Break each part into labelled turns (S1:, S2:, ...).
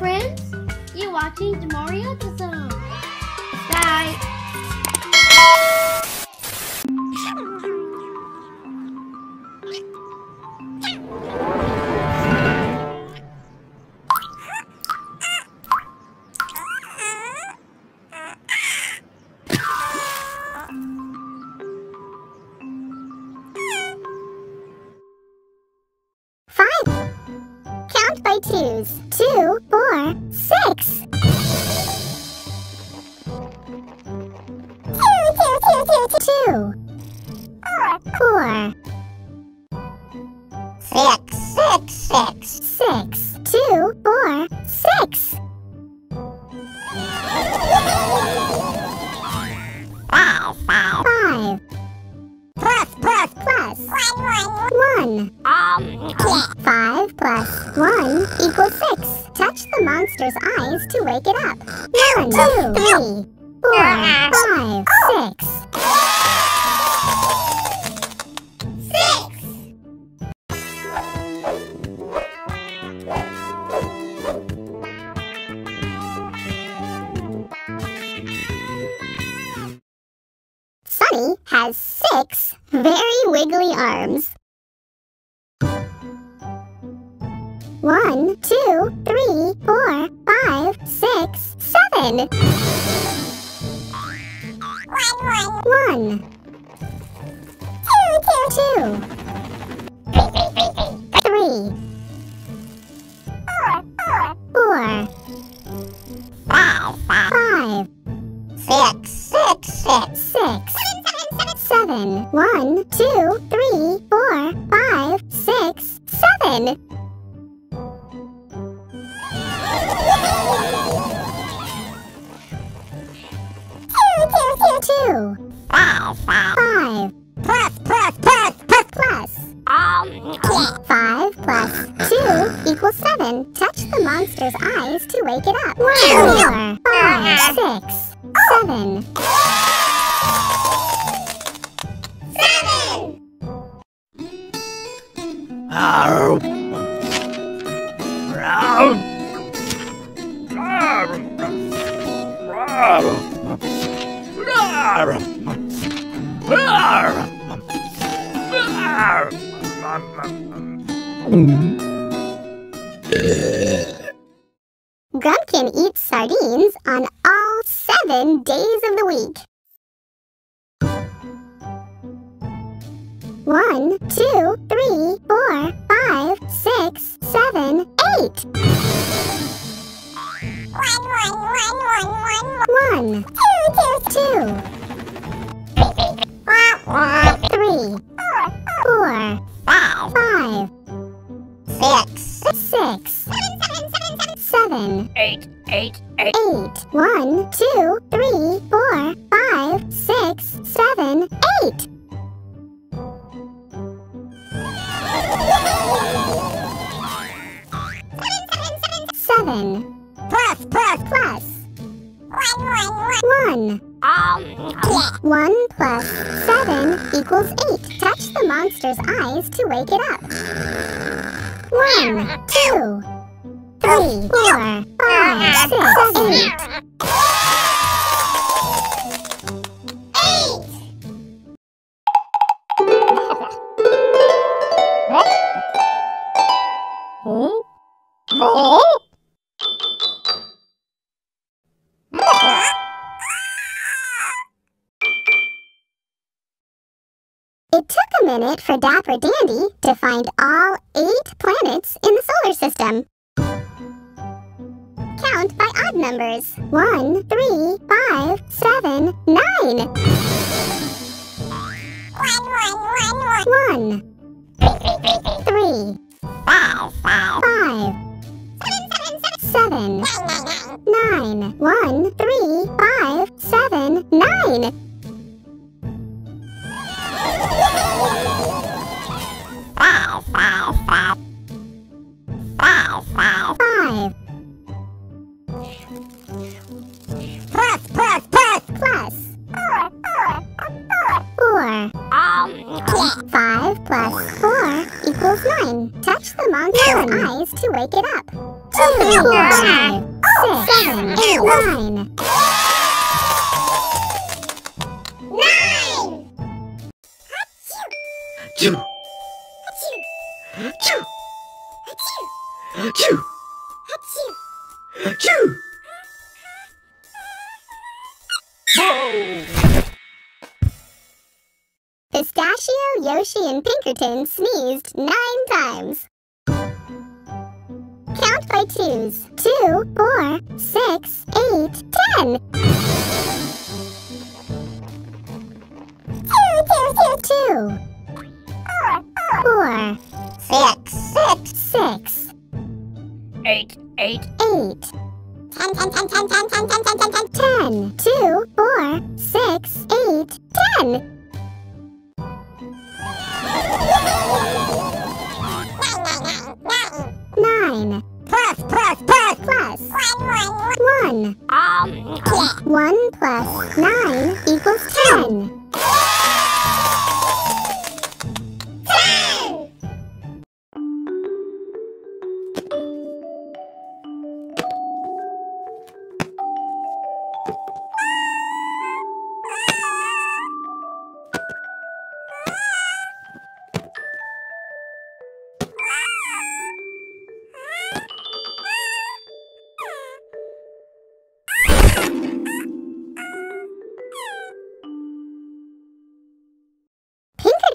S1: friends. You're watching the Mario Zone. Bye.
S2: Five. Count by twos. Two, four, six. Two, two, two, two, two. Four. Six, six, six. Six. Touch the monster's eyes to wake it up. One, two, three, four, five, six. Six. Sunny has six very wiggly arms. One, two, three, four, five, six, seven. One, one. One. Two, two, two. Five, five. Five. Plus, plus, plus, plus, plus. Um, five plus two equals seven. Touch the monster's eyes to wake it up. One, four, five, six, seven. Seven! Grumpkin eats sardines on all seven days of the week. One, two, three, four, five, six, seven, eight. One. Five. Six. Six. Seven.
S3: eight, eight, eight.
S2: Eight. One, two, three, four, five, six, seven, eight. Seven. Plus, plus, plus. One, one, one. One plus seven equals eight. Touch the monster's eyes to wake it up. One, two, three, four, five, six, eight. Minute for Dapper Dandy to find all eight planets in the solar system. Count by odd numbers. One, three, five, seven, nine. Five. Plus, plus, plus, plus. Four, four, four. Um, five plus four equals nine. Touch the monster's eyes to wake it up. two, five, oh, six, seven, eight, nine. Nine! Pistachio, Yoshi, and Pinkerton sneezed nine times. Count by twos. Two, four, six, eight, ten. Two, two, two, two. Four. Six. Six. Six.
S3: Eight. Eight.
S2: Eight. Ten, ten, ten, ten, ten, ten, ten, ten, ten, ten. Ten. Two, four, six, eight, ten. Nine. Plus, plus, plus, plus. One. One plus nine equals. Ten!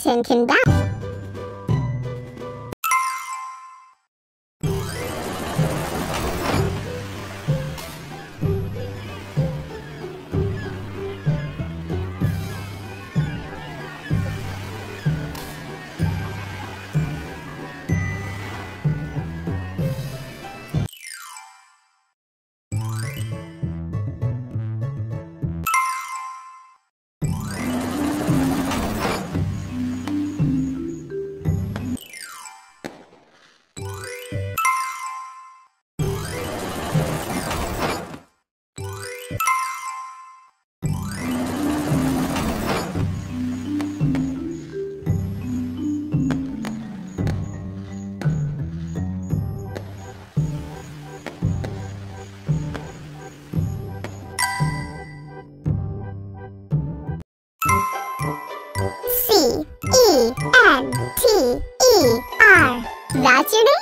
S2: Pinkerton can bounce.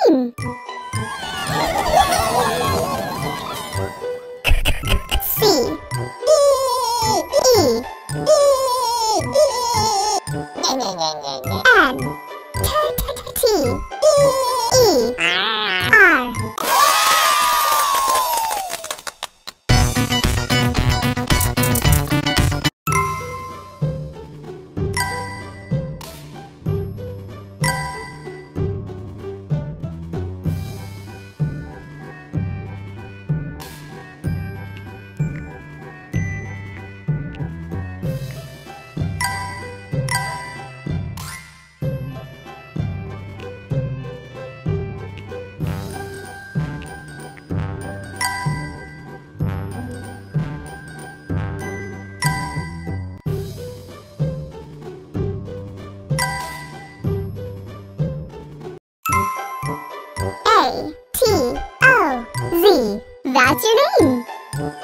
S2: game! T O Z. That's your name.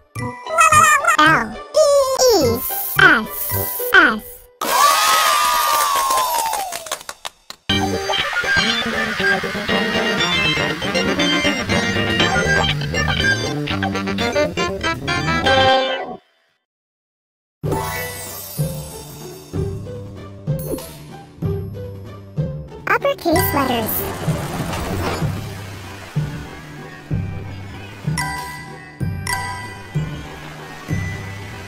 S2: Brothers.